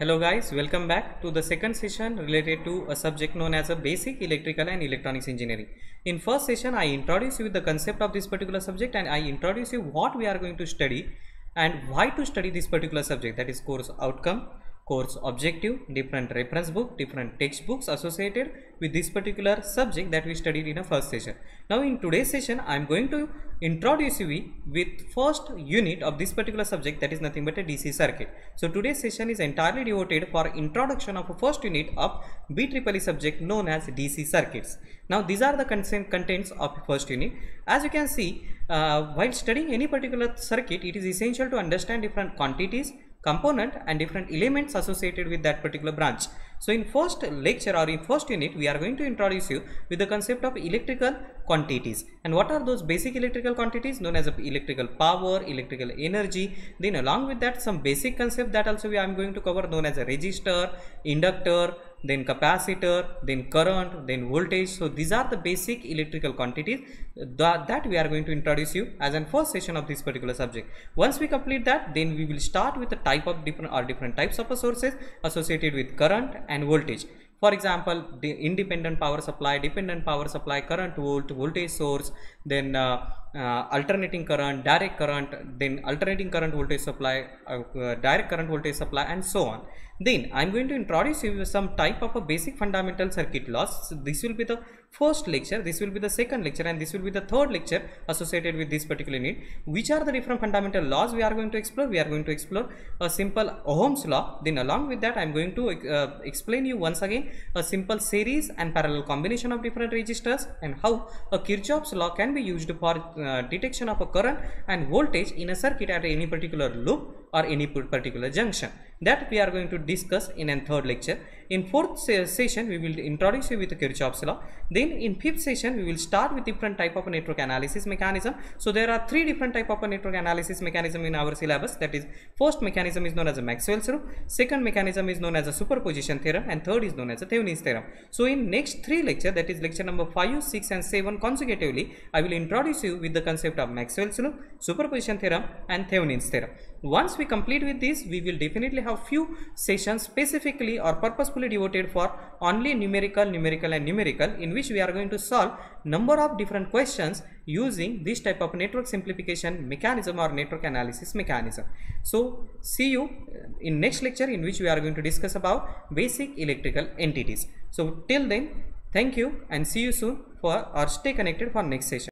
Hello guys, welcome back to the second session related to a subject known as a basic electrical and electronics engineering. In first session, I introduce you with the concept of this particular subject and I introduce you what we are going to study and why to study this particular subject that is course outcome, course objective, different reference book, different textbooks associated with this particular subject that we studied in a first session. Now in today's session, I am going to introduce you with first unit of this particular subject that is nothing but a DC circuit. So today's session is entirely devoted for introduction of a first unit of BEEE subject known as DC circuits. Now these are the contents of first unit. As you can see, uh, while studying any particular circuit, it is essential to understand different quantities, component and different elements associated with that particular branch. So in first lecture or in first unit we are going to introduce you with the concept of electrical quantities. And what are those basic electrical quantities? Known as electrical power, electrical energy. Then along with that some basic concept that also we are going to cover known as a resistor, inductor, then capacitor then current then voltage. So these are the basic electrical quantities that, that we are going to introduce you as an first session of this particular subject. Once we complete that then we will start with the type of different or different types of sources associated with current and voltage. For example the independent power supply dependent power supply current volt voltage source then uh, uh, alternating current direct current then alternating current voltage supply uh, uh direct current voltage supply and so on then I'm going to introduce you some type of a basic fundamental circuit laws. So this will be the first lecture, this will be the second lecture and this will be the third lecture associated with this particular unit. Which are the different fundamental laws we are going to explore? We are going to explore a simple Ohm's law. Then along with that I'm going to uh, explain you once again a simple series and parallel combination of different resistors and how a Kirchhoff's law can be used for uh, detection of a current and voltage in a circuit at any particular loop or any particular junction that we are going to discuss in a third lecture. In fourth se session, we will introduce you with Kirchhoff's law. Then in fifth session, we will start with different type of network analysis mechanism. So there are three different type of network analysis mechanism in our syllabus. That is, first mechanism is known as a Maxwell's rule, second mechanism is known as a superposition theorem, and third is known as a Thevenin's theorem. So in next three lecture, that is lecture number 5, 6 and 7 consecutively, I will introduce you with the concept of Maxwell's rule, superposition theorem and Thevenin's theorem. Once we complete with this, we will definitely have few sessions specifically or purposefully devoted for only numerical, numerical and numerical in which we are going to solve number of different questions using this type of network simplification mechanism or network analysis mechanism. So see you in next lecture in which we are going to discuss about basic electrical entities. So till then, thank you and see you soon for or stay connected for next session.